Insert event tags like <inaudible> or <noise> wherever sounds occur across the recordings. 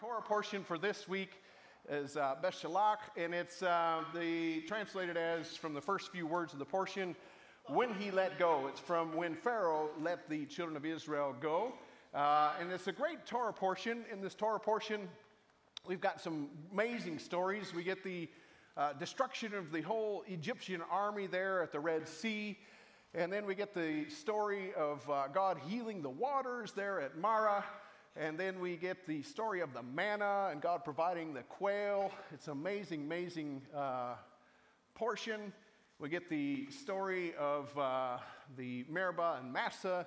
Torah portion for this week is uh, Beshalach, and it's uh, the translated as from the first few words of the portion, when he let go. It's from when Pharaoh let the children of Israel go. Uh, and it's a great Torah portion. In this Torah portion, we've got some amazing stories. We get the uh, destruction of the whole Egyptian army there at the Red Sea. And then we get the story of uh, God healing the waters there at Marah. And then we get the story of the manna and God providing the quail. It's an amazing, amazing uh, portion. We get the story of uh, the Meribah and Massa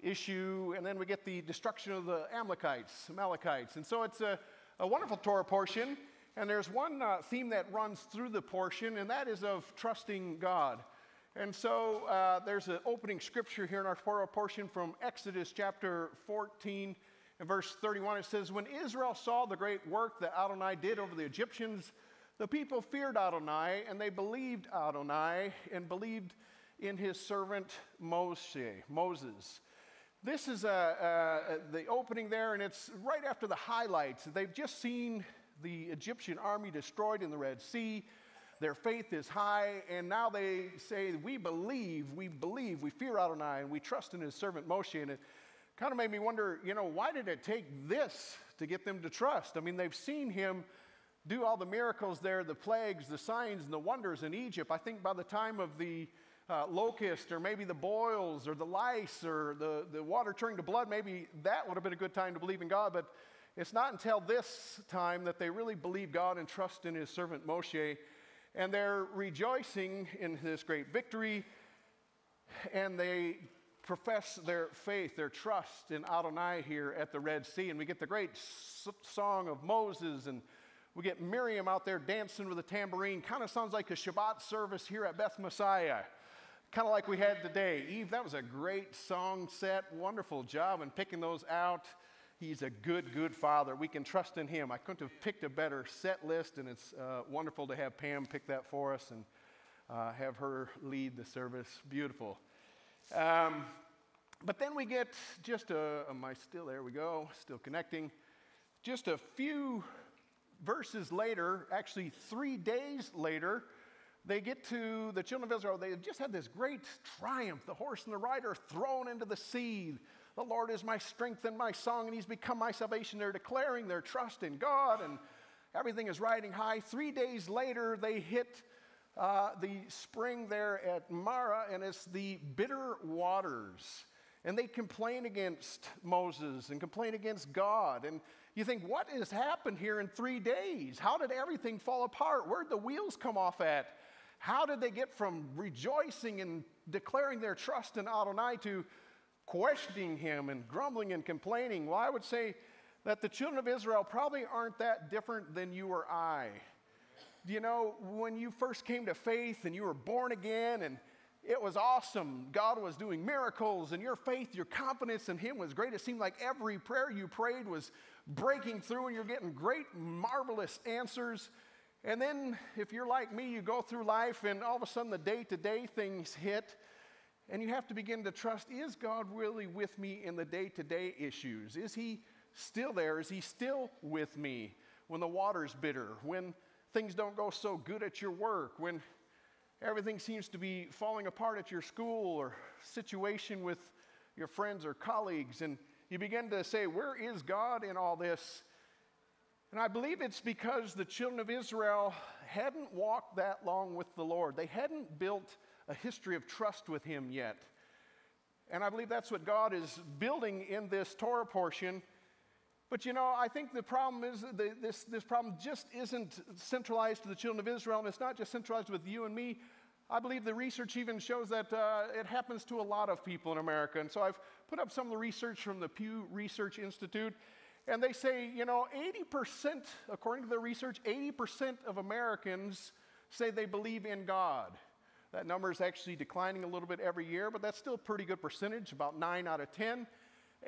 issue, and then we get the destruction of the Amalekites, Amalekites. And so it's a, a wonderful Torah portion. And there's one uh, theme that runs through the portion, and that is of trusting God. And so uh, there's an opening scripture here in our Torah portion from Exodus chapter 14 in verse 31, it says, When Israel saw the great work that Adonai did over the Egyptians, the people feared Adonai and they believed Adonai and believed in his servant Moshe, Moses. This is uh, uh, the opening there, and it's right after the highlights. They've just seen the Egyptian army destroyed in the Red Sea. Their faith is high, and now they say, We believe, we believe, we fear Adonai, and we trust in his servant Moshe. And it, kind of made me wonder, you know, why did it take this to get them to trust? I mean, they've seen him do all the miracles there, the plagues, the signs, and the wonders in Egypt. I think by the time of the uh, locust, or maybe the boils, or the lice, or the, the water turning to blood, maybe that would have been a good time to believe in God. But it's not until this time that they really believe God and trust in his servant Moshe. And they're rejoicing in this great victory. And they profess their faith, their trust in Adonai here at the Red Sea. And we get the great song of Moses, and we get Miriam out there dancing with a tambourine. Kind of sounds like a Shabbat service here at Beth Messiah, kind of like we had today. Eve, that was a great song set. Wonderful job in picking those out. He's a good, good father. We can trust in him. I couldn't have picked a better set list, and it's uh, wonderful to have Pam pick that for us and uh, have her lead the service. Beautiful. Um, but then we get just a, am I still, there we go, still connecting. Just a few verses later, actually three days later, they get to the children of Israel. They just had this great triumph. The horse and the rider thrown into the sea. The Lord is my strength and my song, and He's become my salvation. They're declaring their trust in God, and everything is riding high. Three days later, they hit uh, the spring there at Marah, and it's the bitter waters. And they complain against Moses and complain against God. And you think, what has happened here in three days? How did everything fall apart? Where'd the wheels come off at? How did they get from rejoicing and declaring their trust in Adonai to questioning him and grumbling and complaining? Well, I would say that the children of Israel probably aren't that different than you or I you know, when you first came to faith and you were born again and it was awesome. God was doing miracles, and your faith, your confidence in Him was great. It seemed like every prayer you prayed was breaking through, and you're getting great, marvelous answers. And then, if you're like me, you go through life, and all of a sudden the day to day things hit, and you have to begin to trust is God really with me in the day to day issues? Is He still there? Is He still with me when the water's bitter? When things don't go so good at your work, when everything seems to be falling apart at your school or situation with your friends or colleagues, and you begin to say, Where is God in all this? And I believe it's because the children of Israel hadn't walked that long with the Lord. They hadn't built a history of trust with Him yet. And I believe that's what God is building in this Torah portion but you know, I think the problem is that this, this problem just isn't centralized to the children of Israel, and it's not just centralized with you and me. I believe the research even shows that uh, it happens to a lot of people in America. And so I've put up some of the research from the Pew Research Institute, and they say, you know, 80%, according to their research, 80% of Americans say they believe in God. That number is actually declining a little bit every year, but that's still a pretty good percentage, about 9 out of 10.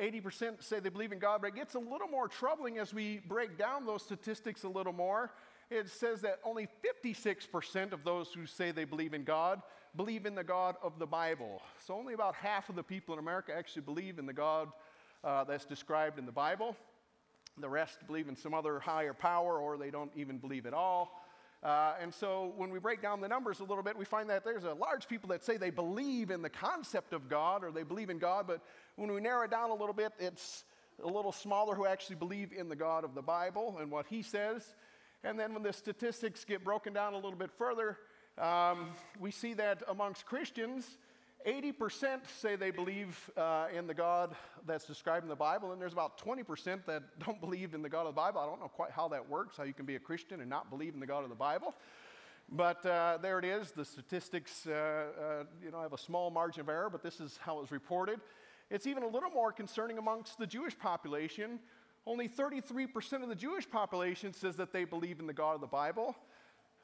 80% say they believe in God, but it gets a little more troubling as we break down those statistics a little more. It says that only 56% of those who say they believe in God believe in the God of the Bible. So only about half of the people in America actually believe in the God uh, that's described in the Bible. The rest believe in some other higher power, or they don't even believe at all. Uh, and so when we break down the numbers a little bit, we find that there's a large people that say they believe in the concept of God or they believe in God, but when we narrow it down a little bit, it's a little smaller who actually believe in the God of the Bible and what He says. And then when the statistics get broken down a little bit further, um, we see that amongst Christians, 80% say they believe uh, in the God that's described in the Bible, and there's about 20% that <laughs> don't believe in the God of the Bible. I don't know quite how that works, how you can be a Christian and not believe in the God of the Bible. But uh, there it is. The statistics, uh, uh you know, have a small margin of error, but this is how it was reported. It's even a little more concerning amongst the Jewish population. Only 33% of the Jewish population says that they believe in the God of the Bible.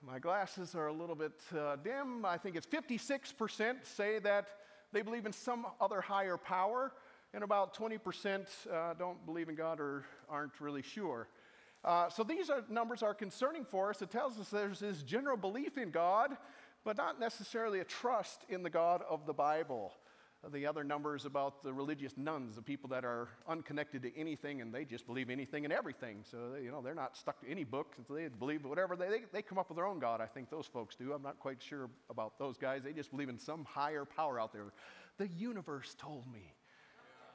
My glasses are a little bit uh, dim. I think it's 56% say that they believe in some other higher power, and about 20% uh, don't believe in God or aren't really sure. Uh, so these are, numbers are concerning for us. It tells us there's this general belief in God, but not necessarily a trust in the God of the Bible the other numbers about the religious nuns, the people that are unconnected to anything and they just believe anything and everything. So, you know, they're not stuck to any book. They believe whatever. They, they, they come up with their own God. I think those folks do. I'm not quite sure about those guys. They just believe in some higher power out there. The universe told me.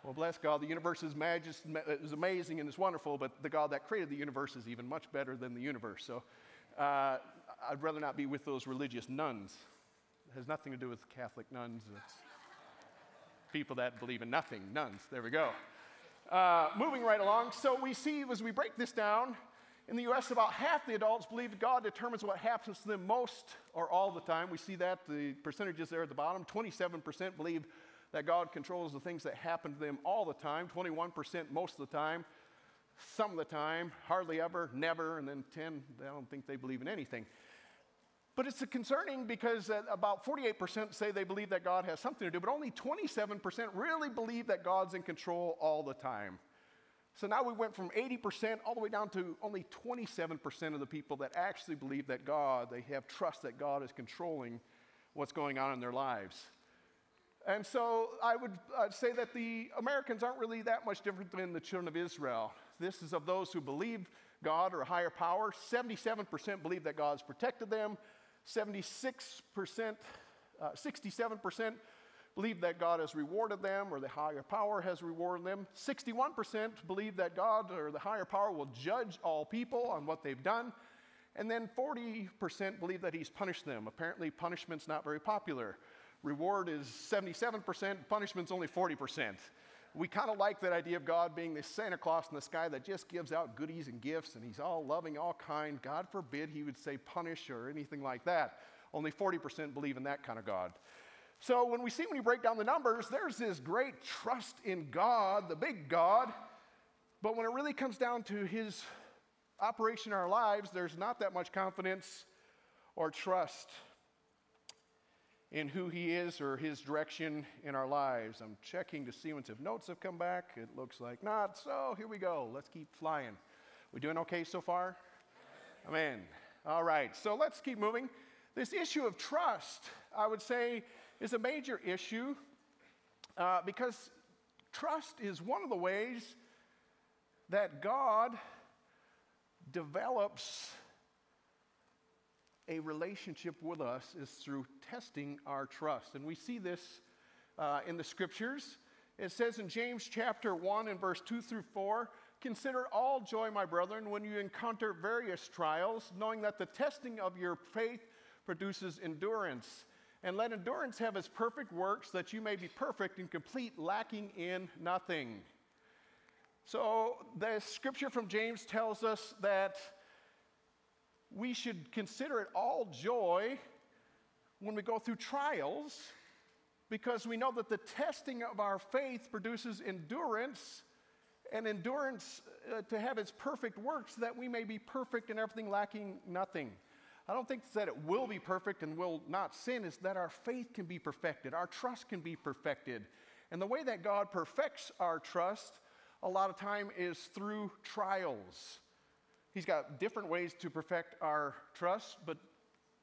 Well, bless God, the universe is, magis- is amazing and it's wonderful, but the God that created the universe is even much better than the universe. So uh, I'd rather not be with those religious nuns. It has nothing to do with Catholic nuns. It's, people that believe in nothing, nuns. There we go. Uh, moving right along, so we see as we break this down, in the US, about half the adults believe God determines what happens to them most or all the time. We see that, the percentages there at the bottom. 27% believe that God controls the things that happen to them all the time, 21% most of the time, some of the time, hardly ever, never, and then 10, I don't think they believe in anything. But it's concerning because uh, about 48% say they believe that God has something to do, but only 27% really believe that God's in control all the time. So now we went from 80% all the way down to only 27% of the people that actually believe that God, they have trust that God is controlling what's going on in their lives. And so I would I'd say that the Americans aren't really that much different than the children of Israel. This is of those who believe God or a higher power. 77% believe that God's protected them. 76%, uh, 67% believe that God has rewarded them or the higher power has rewarded them. 61% believe that God or the higher power will judge all people on what they've done. And then 40% believe that he's punished them. Apparently, punishment's not very popular. Reward is 77%, punishment's only 40% we kind of like that idea of God being this Santa Claus in the sky that just gives out goodies and gifts and he's all loving, all kind. God forbid he would say punish or anything like that. Only 40% believe in that kind of God. So when we see when you break down the numbers, there's this great trust in God, the big God. But when it really comes down to his operation in our lives, there's not that much confidence or trust in who He is or His direction in our lives. I'm checking to see if notes have come back. It looks like not. So here we go. Let's keep flying. We doing okay so far? Amen. All right. So let's keep moving. This issue of trust, I would say, is a major issue uh, because trust is one of the ways that God develops a relationship with us is through testing our trust. And we see this uh, in the scriptures. It says in James chapter 1 and verse 2 through 4 Consider all joy, my brethren, when you encounter various trials, knowing that the testing of your faith produces endurance. And let endurance have its perfect works, that you may be perfect and complete, lacking in nothing. So, the scripture from James tells us that we should consider it all joy when we go through trials because we know that the testing of our faith produces endurance and endurance uh, to have its perfect works that we may be perfect and everything lacking nothing. I don't think that it will be perfect and will not sin, is that our faith can be perfected, our trust can be perfected. And the way that God perfects our trust a lot of time is through trials. He's got different ways to perfect our trust, but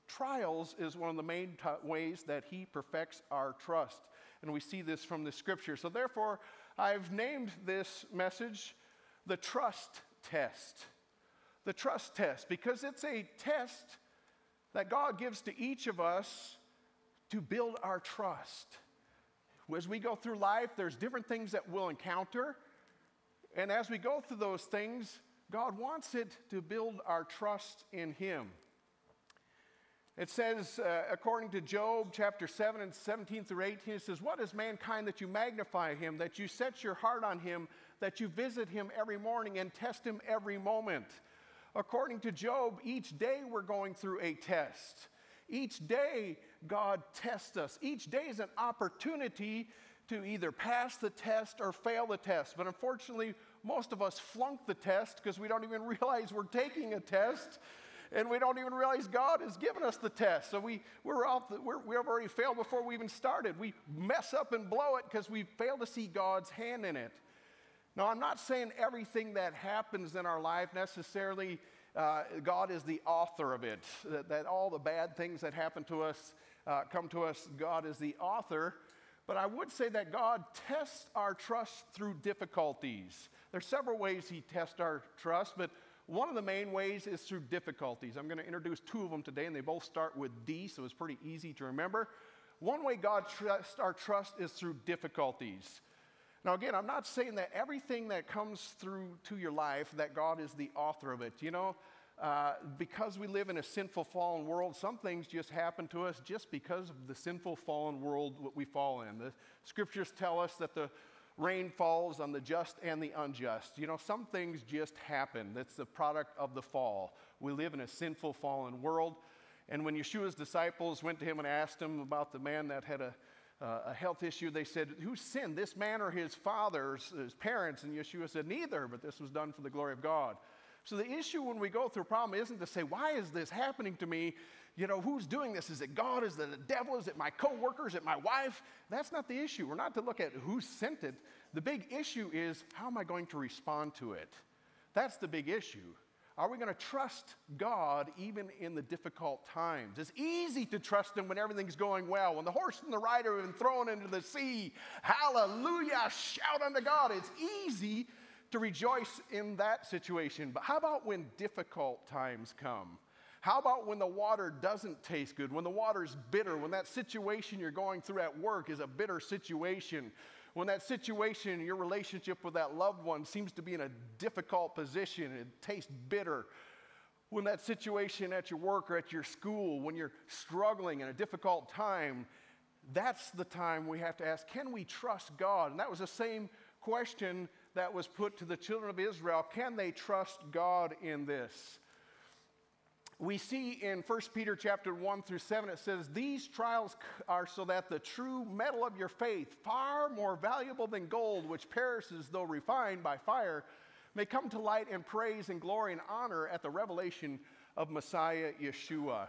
trials is one of the main t- ways that he perfects our trust. And we see this from the scripture. So, therefore, I've named this message the trust test. The trust test, because it's a test that God gives to each of us to build our trust. As we go through life, there's different things that we'll encounter. And as we go through those things, God wants it to build our trust in Him. It says, uh, according to Job chapter 7 and 17 through 18, it says, What is mankind that you magnify him, that you set your heart on him, that you visit him every morning and test him every moment? According to Job, each day we're going through a test. Each day, God tests us. Each day is an opportunity to either pass the test or fail the test. But unfortunately, most of us flunk the test because we don't even <laughs> realize we're taking a test and we don't even realize God has given us the test. So we, we're off the, we're, we've already failed before we even started. We mess up and blow it because we fail to see God's hand in it. Now, I'm not saying everything that happens in our life necessarily uh, God is the author of it, that, that, all the bad things that happen to us uh, come to us, God is the author. But I would say that God tests our trust through difficulties. There's several ways He tests our trust, but one of the main ways is through difficulties. I'm going to introduce two of them today, and they both start with D, so it's pretty easy to remember. One way God trusts our trust is through difficulties. Now, again, I'm not saying that everything that comes through to your life, that God is the author of it. You know, uh, because we live in a sinful, fallen world, some things just happen to us just because of the sinful, fallen world that we fall in. The scriptures tell us that the rain falls on the just and the unjust. You know, some things just happen. That's the product of the fall. We live in a sinful, fallen world. And when Yeshua's disciples went to him and asked him about the man that had a, uh, a health issue, they said, Who sinned, this man or his fathers, his parents? And Yeshua said, Neither, but this was done for the glory of God. So the issue when we go through a problem isn't to say, Why is this happening to me? You know, who's doing this? Is it God? Is it the devil? Is it my coworker? Is it my wife? That's not the issue. We're not to look at who sent it. The big issue is how am I going to respond to it? That's the big issue. Are we going to trust God even in the difficult times? It's easy to trust Him when everything's going well. When the horse and the rider have been thrown into the sea, hallelujah, shout unto God. It's easy to rejoice in that situation. But how about when difficult times come? How about when the water doesn't taste good, when the water's bitter, when that situation you're going through at work is a bitter situation, when that situation, your relationship with that loved one seems to be in a difficult position, and it tastes bitter, when that situation at your work or at your school, when you're struggling in a difficult time, that's the time we have to ask can we trust God? And that was the same question that was put to the children of Israel can they trust God in this? We see in 1 Peter chapter 1 through 7, it says, These trials are so that the true metal of your faith, far more valuable than gold, which perishes though refined by fire, may come to light and praise and glory and honor at the revelation of Messiah Yeshua.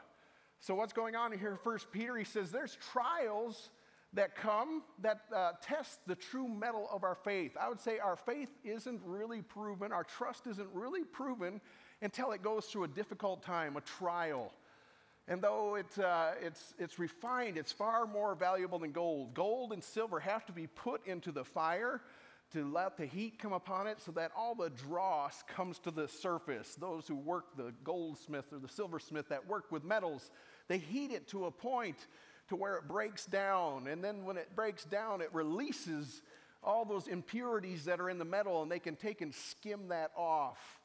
So, what's going on here? First Peter, he says, There's trials that come that uh, test the true metal of our faith. I would say our faith isn't really proven, our trust isn't really proven until it goes through a difficult time, a trial. And though it, uh, it's, it's refined, it's far more valuable than gold. Gold and silver have to be put into the fire to let the heat come upon it so that all the dross comes to the surface. Those who work, the goldsmith or the silversmith that work with metals, they heat it to a point to where it breaks down. And then when it breaks down, it releases all those impurities that are in the metal and they can take and skim that off.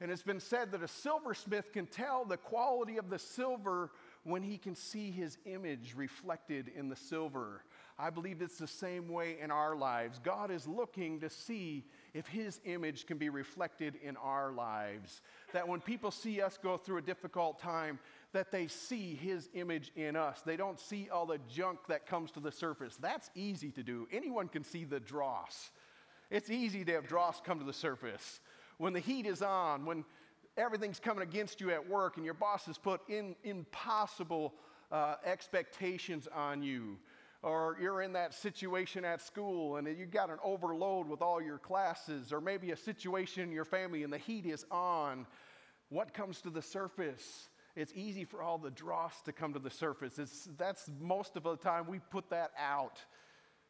And it's been said that a silversmith can tell the quality of the silver when he can see his image reflected in the silver. I believe it's the same way in our lives. God is looking to see if his image can be reflected in our lives. That when people see us go through a difficult time, that they see his image in us. They don't see all the junk that comes to the surface. That's easy to do. Anyone can see the dross. It's easy to have dross come to the surface when the heat is on, when everything's coming against you at work and your boss has put in, impossible uh, expectations on you, or you're in that situation at school and you've got an overload with all your classes, or maybe a situation in your family and the heat is on, what comes to the surface? It's easy for all the dross to come to the surface. It's, that's most of the time we put that out.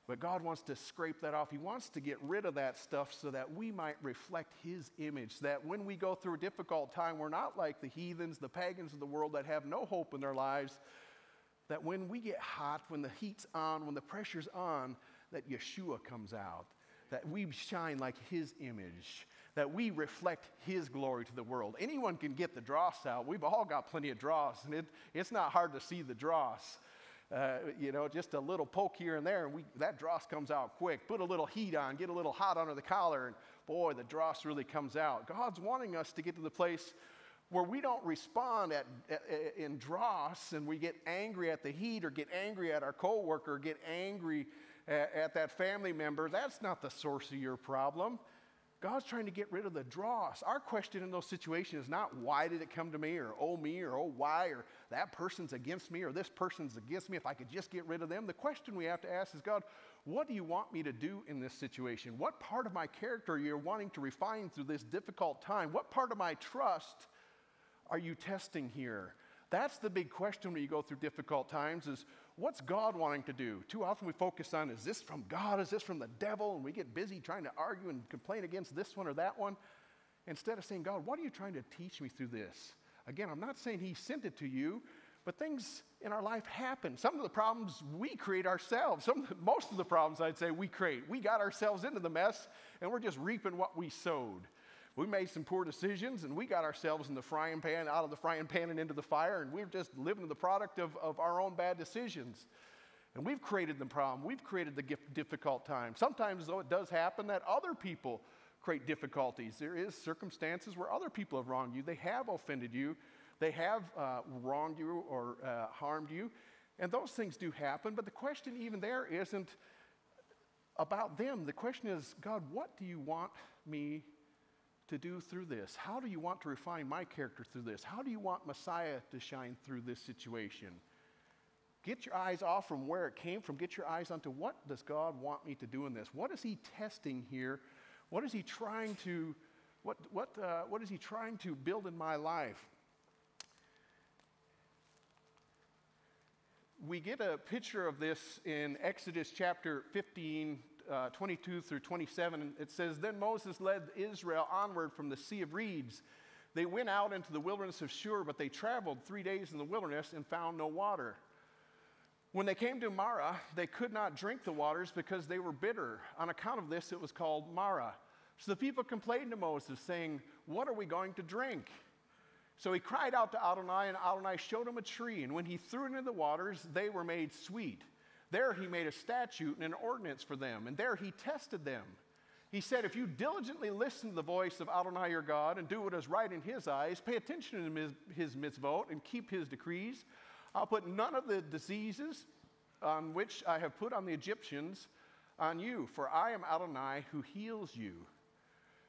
But God wants to scrape that off. He wants to get rid of that stuff so that we might reflect His image. That when we go through a difficult time, we're not like the heathens, the pagans of the world that have no hope in their lives. That when we get hot, when the heat's on, when the pressure's on, that Yeshua comes out. That we shine like His image. That we reflect His glory to the world. Anyone can get the dross out. We've all got plenty of dross, and it, it's not hard to see the dross. Uh, you know, just a little poke here and there, and we, that dross comes out quick. Put a little heat on, get a little hot under the collar, and boy, the dross really comes out. God's wanting us to get to the place where we don't respond at, at, in dross and we get angry at the heat or get angry at our coworker, get angry at, at that family member. That's not the source of your problem. God's trying to get rid of the dross. Our question in those situations is not why did it come to me or oh me or oh why or that person's against me or this person's against me. If I could just get rid of them. The question we have to ask is God, what do you want me to do in this situation? What part of my character are you're wanting to refine through this difficult time? What part of my trust are you testing here? That's the big question when you go through difficult times is what's God wanting to do? Too often we focus on is this from God? Is this from the devil? And we get busy trying to argue and complain against this one or that one. Instead of saying, God, what are you trying to teach me through this? Again, I'm not saying He sent it to you, but things in our life happen. Some of the problems we create ourselves. Some, most of the problems I'd say we create. We got ourselves into the mess and we're just reaping what we sowed we made some poor decisions and we got ourselves in the frying pan, out of the frying pan and into the fire, and we're just living the product of, of our own bad decisions. And we've created the problem, we've created the difficult time. Sometimes, though, it does happen that other people create difficulties. There is circumstances where other people have wronged you, they have offended you, they have uh, wronged you or uh, harmed you. And those things do happen, but the question even there isn't about them. The question is, God, what do you want me to do through this? How do you want to refine my character through this? How do you want Messiah to shine through this situation? Get your eyes off from where it came from. Get your eyes onto what does God want me to do in this? What is He testing here? What is He trying to, what, what, uh, what is He trying to build in my life? We get a picture of this in Exodus chapter 15, uh, 22 through 27, it says, Then Moses led Israel onward from the Sea of Reeds. They went out into the wilderness of Shur, but they traveled three days in the wilderness and found no water. When they came to Marah, they could not drink the waters because they were bitter. On account of this, it was called Marah. So the people complained to Moses, saying, What are we going to drink? So he cried out to Adonai, and Adonai showed him a tree. And when he threw it into the waters, they were made sweet. There he made a statute and an ordinance for them, and there he tested them. He said, If you diligently listen to the voice of Adonai your God and do what is right in his eyes, pay attention to his, his mitzvot and keep his decrees, I'll put none of the diseases on which I have put on the Egyptians on you, for I am Adonai who heals you.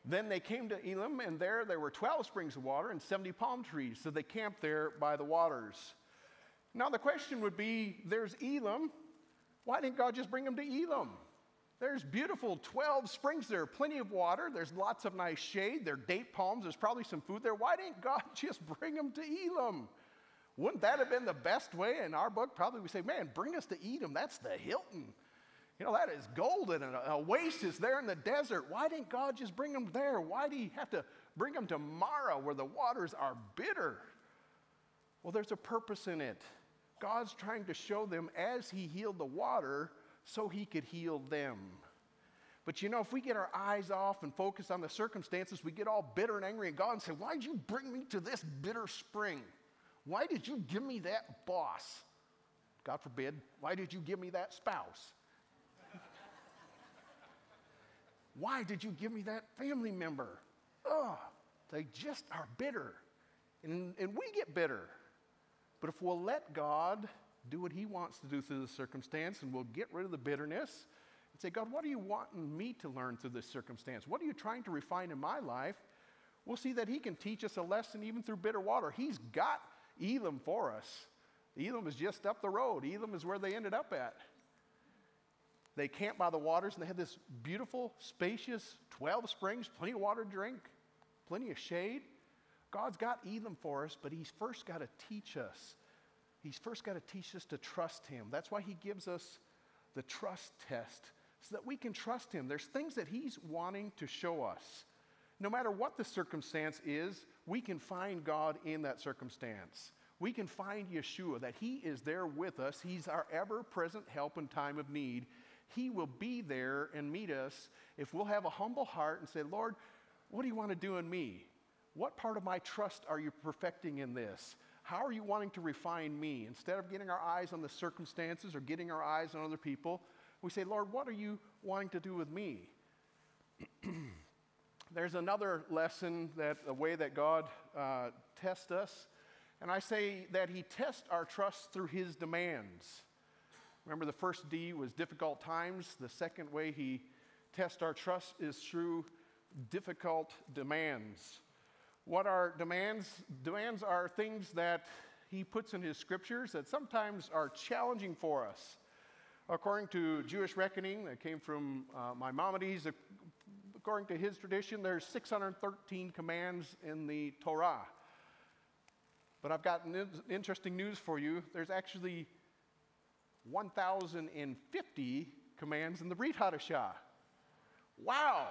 Then they came to Elim, and there there were 12 springs of water and 70 palm trees, so they camped there by the waters. Now the question would be there's Elim, why didn't God just bring them to Elim? There's beautiful 12 springs there, plenty of water. There's lots of nice shade. There are date palms. There's probably some food there. Why didn't God <laughs> just bring them to Elim? Wouldn't that have been the best way? In our book, probably we say, man, bring us to Elim. That's the Hilton. You know, that is golden and a oasis there in the desert. Why didn't God just bring them there? Why do you have to bring them to Marah where the waters are bitter? Well, there's a purpose in it. God's trying to show them as He healed the water so He could heal them. But you know, if we get our eyes off and focus on the circumstances, we get all bitter and angry at God and say, Why'd you bring me to this bitter spring? Why did you give me that boss? God forbid, why did you give me that spouse? <laughs> why did you give me that family member? Oh, they just are bitter. And, and we get bitter. But if we'll let God do what He wants to do through the circumstance and we'll get rid of the bitterness and say, God, what are you wanting me to learn through this circumstance? What are you trying to refine in my life? We'll see that He can teach us a lesson even through bitter water. He's got Elim for us. Elim is just up the road, Elim is where they ended up at. They camped by the waters and they had this beautiful, spacious 12 springs, plenty of water to drink, plenty of shade. God's got Elim for us, but He's first got to teach us. He's first got to teach us to trust Him. That's why He gives us the trust test so that we can trust Him. There's things that He's wanting to show us. No matter what the circumstance is, we can find God in that circumstance. We can find Yeshua, that He is there with us. He's our ever present help in time of need. He will be there and meet us if we'll have a humble heart and say, Lord, what do you want to do in me? What part of my trust are you perfecting in this? How are you wanting to refine me? Instead of getting our eyes on the circumstances or getting our eyes on other people, we say, Lord, what are you wanting to do with me? <clears throat> There's another lesson that the way that God uh, tests us, and I say that He tests our trust through His demands. Remember, the first D was difficult times. The second way He tests our trust is through difficult demands. What are demands? Demands are things that He puts in His scriptures that sometimes are challenging for us. According to Jewish reckoning that came from uh, Maimonides, according to his tradition, there's 613 commands in the Torah. But I've got interesting news for you. There's actually 1,050 commands in the Brit Hadashah. Wow!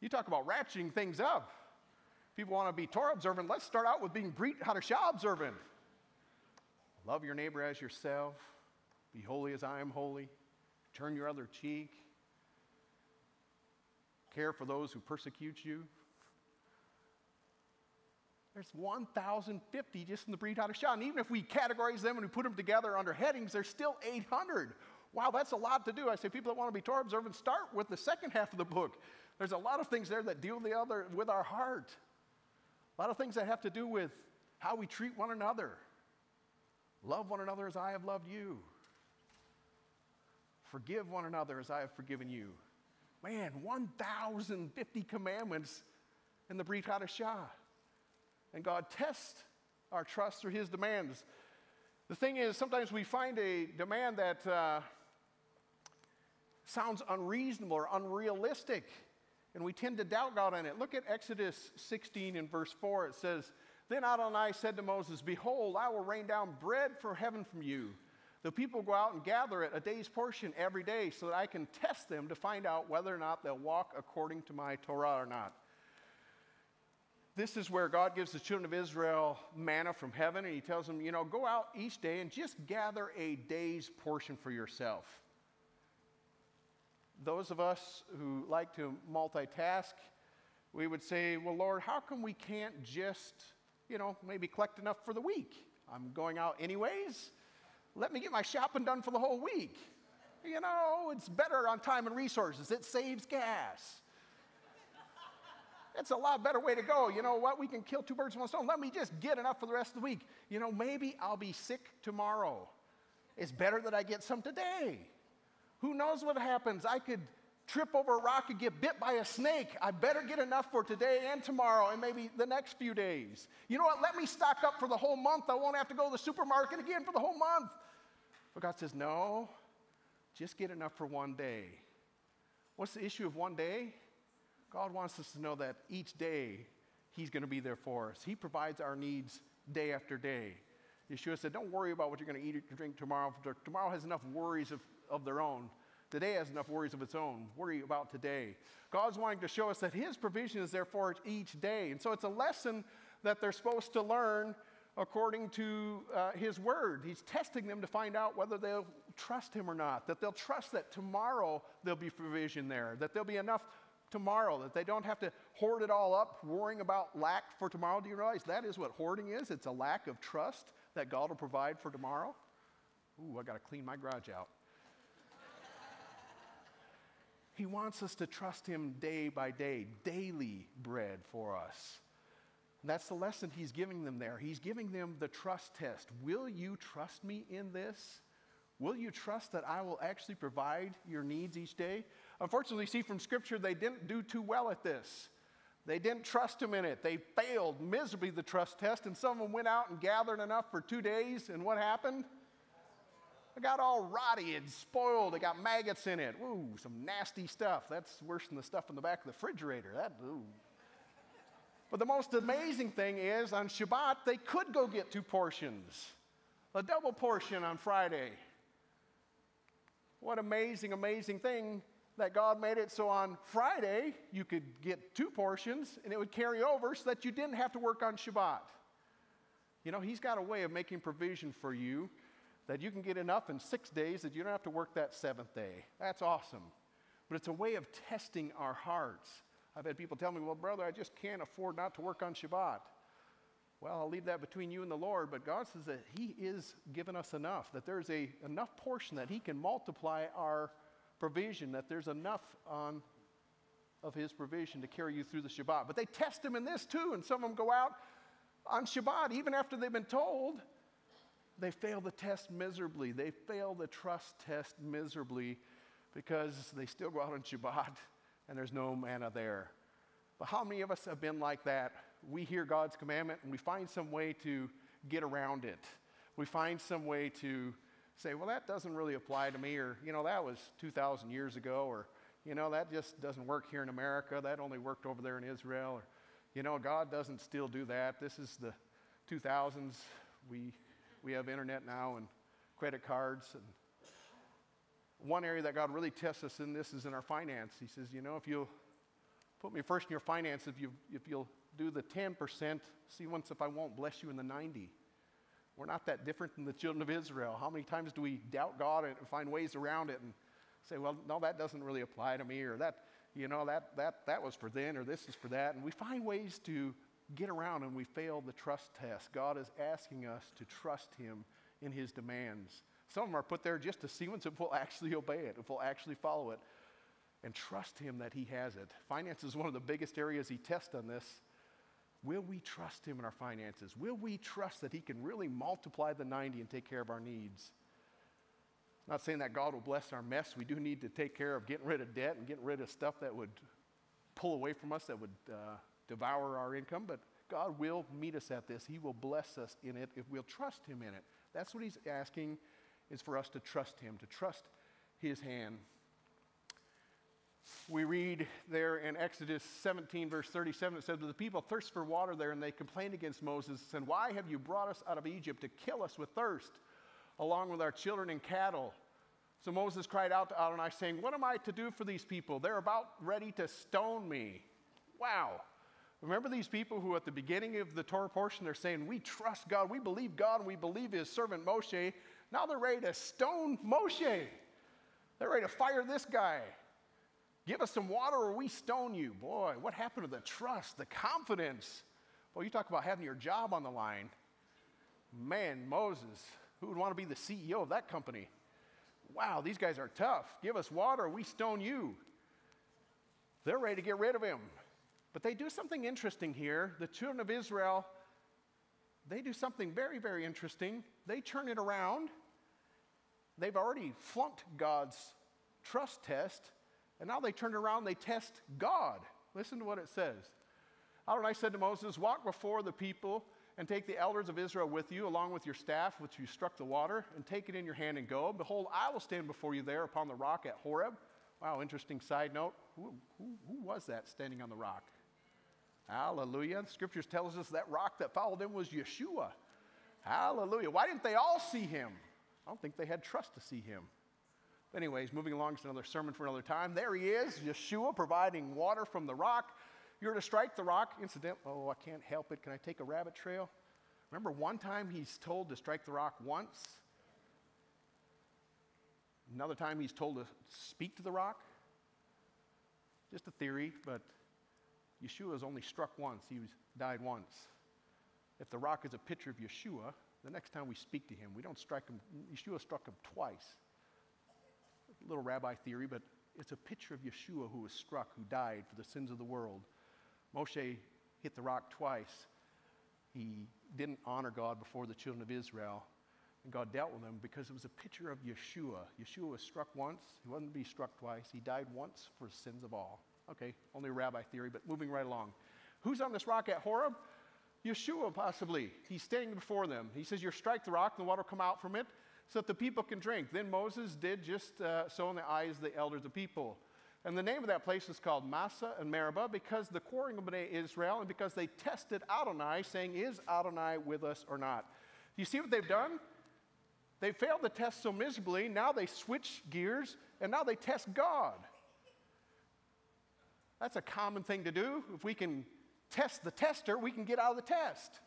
You talk about ratcheting things up. People want to be Torah observant. Let's start out with being Brit Hadashah observant. Love your neighbor as yourself. Be holy as I am holy. Turn your other cheek. Care for those who persecute you. There's 1,050 just in the Brit Hadashah. And even if we categorize them and we put them together under headings, there's still 800. Wow, that's a lot to do. I say people that want to be Torah observant start with the second half of the book. There's a lot of things there that deal with the other with our heart. A lot of things that have to do with how we treat one another. Love one another as I have loved you. Forgive one another as I have forgiven you. Man, 1,050 commandments in the Brit Hadashah. And God tests our trust through His demands. The thing is, sometimes we find a demand that uh, sounds unreasonable or unrealistic, and we tend to doubt God on it. Look at Exodus 16 and verse 4. It says, Then Adonai said to Moses, Behold, I will rain down bread from heaven from you the people go out and gather it a day's portion every day so that I can test them to find out whether or not they'll walk according to my Torah or not. This is where God gives the children of Israel manna from heaven, and He tells them, you know, go out each day and just gather a day's portion for yourself. Those of us who like to multitask, we would say, well, Lord, how come we can't just, you know, maybe collect enough for the week? I'm going out anyways. Let me get my shopping done for the whole week. You know, it's better on time and resources, it saves gas. <laughs> It's a lot better way to go. You know what? We can kill two birds with one stone. Let me just get enough for the rest of the week. You know, maybe I'll be sick tomorrow. It's better that I get some today. Who knows what happens? I could trip over a rock and get bit by a snake. I better get enough for today and tomorrow and maybe the next few days. You know what? Let me stock up for the whole month. I won't have to go to the supermarket again for the whole month. But God says, no, just get enough for one day. What's the issue of one day? God wants us to know that each day He's going to be there for us. He provides our needs day after day. Yeshua said, Don't worry about what you're going to eat or drink tomorrow. Tomorrow has enough worries of, of their own. Today has enough worries of its own. Worry about today. God's wanting to show us that His provision is there for each day. And so it's a lesson that they're supposed to learn according to uh, his word. He's testing them to find out whether they'll trust him or not, that they'll trust that tomorrow there'll be provision there, that there'll be enough tomorrow, that they don't have to hoard it all up, worrying about lack for tomorrow. Do you realize that is what hoarding is? It's a lack of trust that God will provide for tomorrow. Ooh, I got to clean my garage out. he wants us to trust him day by day, daily bread for us. And That's the lesson he's giving them there. He's giving them the trust test. Will you trust me in this? Will you trust that I will actually provide your needs each day? Unfortunately, see from Scripture, they didn't do too well at this. They didn't trust him in it. They failed miserably the trust test, and some of them went out and gathered enough for two days, and what happened? It got all rotty and spoiled. It got maggots in it. Ooh, some nasty stuff. That's worse than the stuff in the back of the refrigerator. That, ooh. But the most amazing thing is on Shabbat, they could go get two portions, a double portion on Friday. What amazing, amazing thing. That God made it so on Friday you could get two portions and it would carry over so that you didn't have to work on Shabbat. You know, He's got a way of making provision for you that you can get enough in six days that you don't have to work that seventh day. That's awesome. But it's a way of testing our hearts. I've had people tell me, well, brother, I just can't afford not to work on Shabbat. Well, I'll leave that between you and the Lord, but God says that He is giving us enough, that there's a enough portion that He can multiply our provision, that there's enough on of His provision to carry you through the Shabbat. But they test Him in this too, and some of them go out on Shabbat, even after they've been told, they fail the test miserably. They fail the trust test miserably because they still go out on Shabbat and there's no manna there. But how many of us have been like that? We hear God's commandment and we find some way to get around it. We find some way to say, well, that doesn't really apply to me, or, you know, that was 2,000 years ago, or, you know, that just doesn't work here in America. That only worked over there in Israel, or, you know, God doesn't still do that. This is the 2000s. We, we have internet now and credit cards. And one area that God really tests us in this is in our finance. He says, you know, if you'll put me first in your finance, if, you, if you'll do the 10%, see once if I won't bless you in the 90. We're not that different than the children of Israel. How many times do we doubt God and find ways around it and say, well, no, that doesn't really apply to me, or that, you know, that, that, that was for then, or this is for that. And we find ways to get around and we fail the trust test. God is asking us to trust Him in His demands. Some of them are put there just to see if we'll actually obey it, if we'll actually follow it, and trust Him that He has it. Finance is one of the biggest areas He tests on this. Will we trust Him in our finances? Will we trust that He can really multiply the 90 and take care of our needs? Not saying that God will bless our mess. We do need to take care of getting rid of debt and getting rid of stuff that would pull away from us, that would uh, devour our income, but God will meet us at this. He will bless us in it if we'll trust Him in it. That's what He's asking, is for us to trust Him, to trust His hand. We read there in Exodus 17, verse 37, it says, The people thirst for water there, and they complained against Moses, and Why have you brought us out of Egypt to kill us with thirst, along with our children and cattle? So Moses cried out to Adonai, saying, What am I to do for these people? They're about ready to stone me. Wow. Remember these people who, at the beginning of the Torah portion, they're saying, We trust God, we believe God, and we believe his servant Moshe. Now they're ready to stone Moshe. They're ready to fire this guy. Give us some water or we stone you. Boy, what happened to the trust, the confidence? Boy, you talk about having your job on the line. Man, Moses, who would want to be the CEO of that company? Wow, these guys are tough. Give us water, or we stone you. They're ready to get rid of him. But they do something interesting here. The children of Israel, they do something very, very interesting. They turn it around. They've already flunked God's trust test and now they turn around, they test God. Listen to what it says. Adonai said to Moses, Walk before the people and take the elders of Israel with you, along with your staff, which you struck the water, and take it in your hand and go. Behold, I will stand before you there upon the rock at Horeb. Wow, interesting side note. Who, who, who was that standing on the rock? Hallelujah. The scriptures tells us that rock that followed him was Yeshua. Hallelujah. Why didn't they all see him? I don't think they had trust to see him. Anyways, moving along to another sermon for another time. There he is, Yeshua providing water from the rock. You're to strike the rock. Incident, oh, I can't help it. Can I take a rabbit trail? Remember one time he's told to strike the rock once? Another time he's told to speak to the rock? Just a theory, but Yeshua is only struck once. He was, died once. If the rock is a picture of Yeshua, the next time we speak to him, we don't strike him. Yeshua struck him twice little rabbi theory, but it's a picture of Yeshua who was struck, who died for the sins of the world. Moshe hit the rock twice. He didn't honor God before the children of Israel, and God dealt with him because it was a picture of Yeshua. Yeshua was struck once, he wasn't to be struck twice. He died once for the sins of all. Okay, only a rabbi theory, but moving right along. Who's on this rock at Horeb? Yeshua, possibly. He's standing before them. He says, You strike the rock, and the water will come out from it so that the people can drink. Then Moses did just uh, so in the eyes of the elders of the people. And the name of that place is called Massa and Meribah because the quarrying of Israel and because they tested Adonai, saying, Is Adonai with us or not? You see what they've done? They failed the test so miserably, now they switch gears and now they test God. That's a common thing to do. If we can test the tester, we can get out of the test.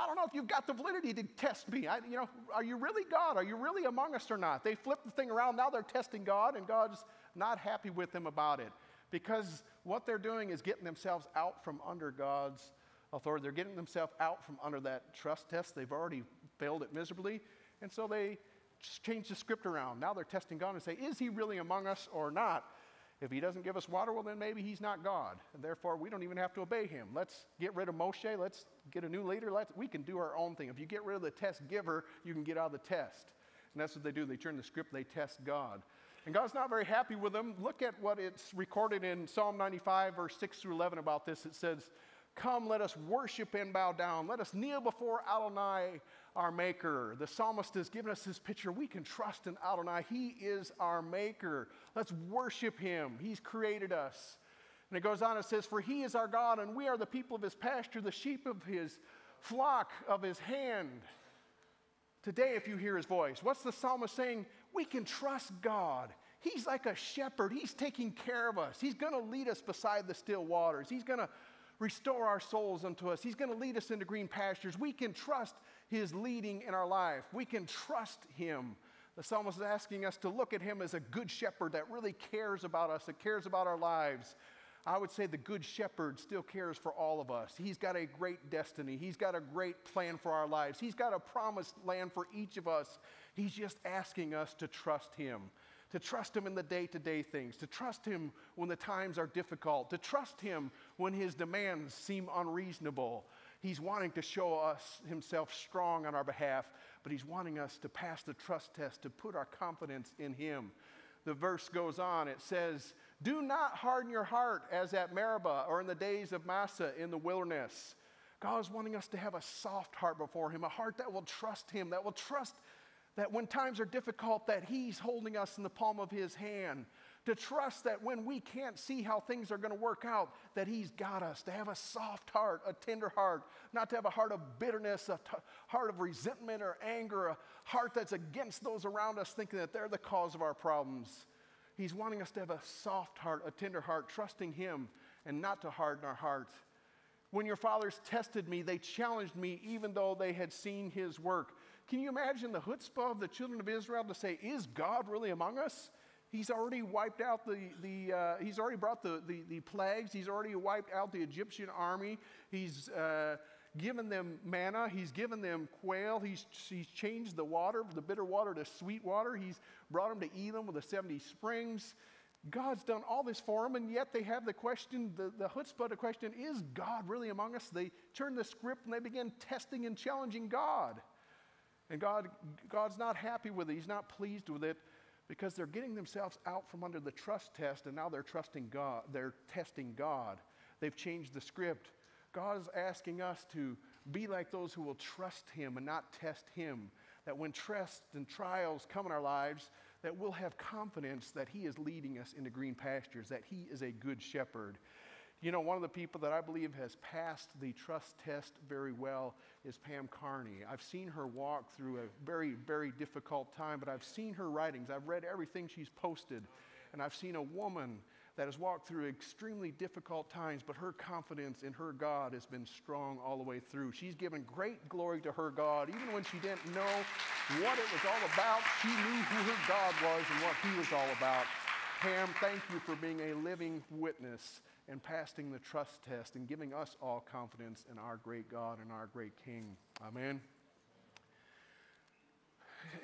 I don't know if you've got the validity to test me. I, you know, are you really God? Are you really among us or not? They flipped the thing around. Now they're testing God, and God's not happy with them about it because what they're doing is getting themselves out from under God's authority. They're getting themselves out from under that trust test. They've already failed it miserably, and so they just change the script around. Now they're testing God and say, Is he really among us or not? If he doesn't give us water, well, then maybe he's not God. And therefore, we don't even have to obey him. Let's get rid of Moshe. Let's get a new leader. Let's, we can do our own thing. If you get rid of the test giver, you can get out of the test. And that's what they do. They turn the script, they test God. And God's not very happy with them. Look at what it's recorded in Psalm 95, verse 6 through 11 about this. It says, Come, let us worship and bow down. Let us kneel before Adonai, our Maker. The psalmist has given us this picture. We can trust in Adonai. He is our Maker. Let's worship Him. He's created us. And it goes on, it says, For He is our God, and we are the people of His pasture, the sheep of His flock, of His hand. Today, if you hear His voice, what's the psalmist saying? We can trust God. He's like a shepherd. He's taking care of us. He's going to lead us beside the still waters. He's going to restore our souls unto us. He's going to lead us into green pastures. We can trust His leading in our life. We can trust Him. The psalmist is asking us to look at Him as a good shepherd that really cares about us, that cares about our lives. I would say the good shepherd still cares for all of us. He's got a great destiny. He's got a great plan for our lives. He's got a promised land for each of us. He's just asking us to trust Him to trust Him in the day to day things, to trust Him when the times are difficult, to trust Him when His demands seem unreasonable. He's wanting to show us Himself strong on our behalf, but He's wanting us to pass the trust test, to put our confidence in Him. The verse goes on, it says, Do not harden your heart as at Meribah or in the days of Massah in the wilderness. God is wanting us to have a soft heart before Him, a heart that will trust Him, that will trust that when times are difficult that he's holding us in the palm of his hand to trust that when we can't see how things are going to work out that he's got us to have a soft heart a tender heart not to have a heart of bitterness a t- heart of resentment or anger a heart that's against those around us thinking that they're the cause of our problems. He's wanting us to have a soft heart a tender heart trusting him and not to harden our hearts. When your fathers tested me they challenged me even though they had seen his work. Can you imagine the chutzpah of the children of Israel to say, Is God really among us? He's already wiped out the, the uh, he's already brought the, the, the, plagues. He's already wiped out the Egyptian army. He's uh, given them manna. He's given them quail. He's, he's changed the water, the bitter water to sweet water. He's brought them to Elim with the 70 springs. God's done all this for them, and yet they have the question, the, the chutzpah to question, is God really among us? They turn the script and they begin testing and challenging God. And God, God's not happy with it. He's not pleased with it because they're getting themselves out from under the trust test and now they're trusting God. They're testing God. They've changed the script. God is asking us to be like those who will trust Him and not test Him. That when tests and trials come in our lives, that we'll have confidence that He is leading us into green pastures, that He is a good shepherd, you know, one of the people that I believe has passed the trust test very well is Pam Carney. I've seen her walk through a very, very difficult time, but I've seen her writings. I've read everything she's posted, and I've seen a woman that has walked through extremely difficult times, but her confidence in her God has been strong all the way through. She's given great glory to her God. Even when she didn't know what it was all about, she knew who her God was and what he was all about. Pam, thank you for being a living witness and passing the trust test and giving us all confidence in our great God and our great King. Amen.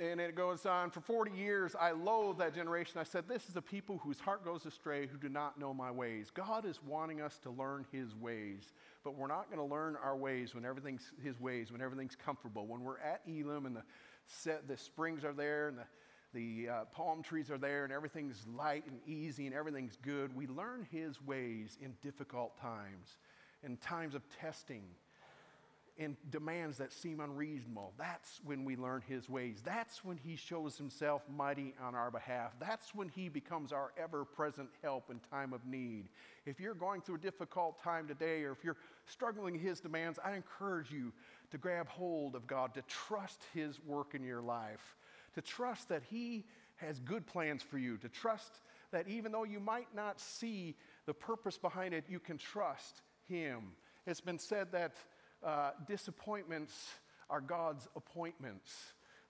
And it goes on, for 40 years I loathed that generation. I said, This is a people whose heart goes astray, who do not know my ways. God is wanting us to learn his ways, but we're not going to learn our ways when everything's his ways, when everything's comfortable. When we're at Elim and the, set, the springs are there and the the uh, palm trees are there and everything's light and easy and everything's good. We learn His ways in difficult times, in times of testing, in demands that seem unreasonable. That's when we learn His ways. That's when He shows Himself mighty on our behalf. That's when He becomes our ever present help in time of need. If you're going through a difficult time today or if you're struggling with His demands, I encourage you to grab hold of God, to trust His work in your life to trust that He has good plans for you, to trust that even though you might not see the purpose behind it, you can trust Him. It's been said that uh, disappointments are God's appointments,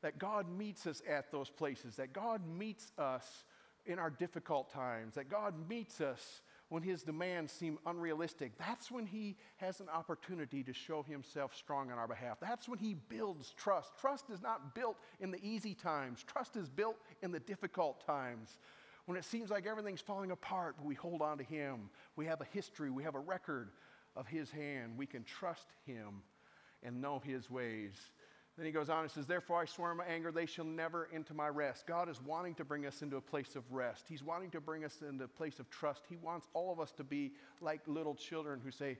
that God meets us at those places, that God meets us in our difficult times, that God meets us when his demands seem unrealistic. That's when he has an opportunity to show himself strong on our behalf. That's when he builds trust. Trust is not built in the easy times, trust is built in the difficult times. When it seems like everything's falling apart, we hold on to him. We have a history, we have a record of his hand. We can trust him and know his ways. Then he goes on and says, Therefore I swear in my anger, they shall never enter my rest. God is wanting to bring us into a place of rest. He's wanting to bring us into a place of trust. He wants all of us to be like little children who say,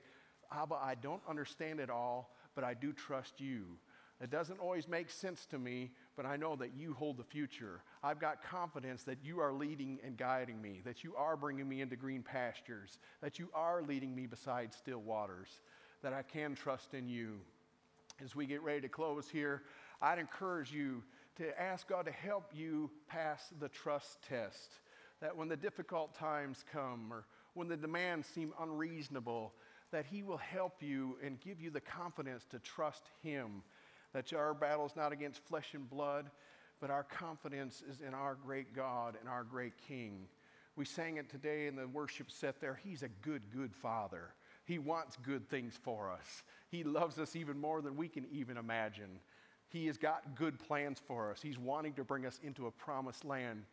Abba, I don't understand it all, but I do trust you. It doesn't always make sense to me, but I know that you hold the future. I've got confidence that you are leading and guiding me, that you are bringing me into green pastures, that you are leading me beside still waters, that I can trust in you as we get ready to close here, I'd encourage you to ask God to help you pass the trust test. That when the difficult times come or when the demands seem unreasonable, that He will help you and give you the confidence to trust Him. That our battle is not against flesh and blood, but our confidence is in our great God and our great King. We sang it today in the worship set there. He's a good, good Father. He wants good things for us. He loves us even more than we can even imagine. He has got good plans for us. He's wanting to bring us into a promised land.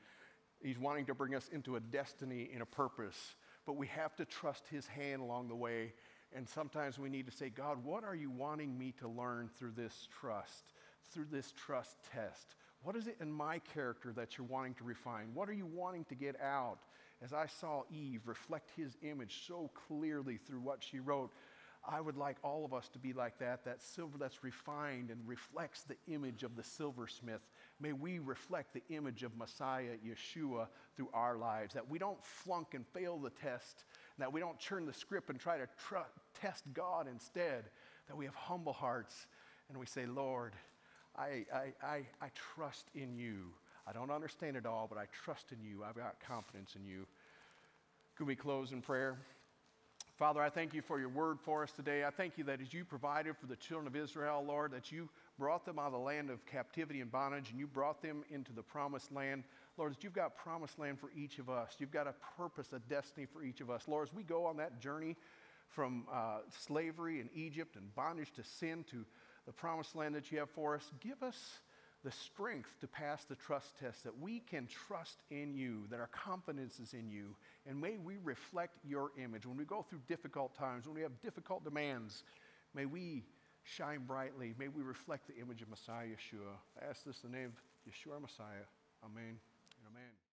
He's wanting to bring us into a destiny and a purpose. But we have to trust His hand along the way. And sometimes we need to say, God, what are you wanting me to learn through this trust, through this trust test? What is it in my character that you're wanting to refine? What are you wanting to get out? As I saw Eve reflect his image so clearly through what she wrote, I would like all of us to be like that, that silver that's refined and reflects the image of the silversmith. May we reflect the image of Messiah, Yeshua, through our lives, that we don't flunk and fail the test, that we don't turn the script and try to tr- test God instead, that we have humble hearts and we say, Lord, I, I, I, I trust in you. I don't understand it all, but I trust in you. I've got confidence in you. Could we close in prayer? Father, I thank you for your word for us today. I thank you that as you provided for the children of Israel, Lord, that you brought them out of the land of captivity and bondage and you brought them into the promised land. Lord, that you've got promised land for each of us. You've got a purpose, a destiny for each of us. Lord, as we go on that journey from uh, slavery in Egypt and bondage to sin to the promised land that you have for us, give us the strength to pass the trust test, that we can trust in you, that our confidence is in you, and may we reflect your image. When we go through difficult times, when we have difficult demands, may we shine brightly. May we reflect the image of Messiah Yeshua. I ask this in the name of Yeshua Messiah. Amen. Amen.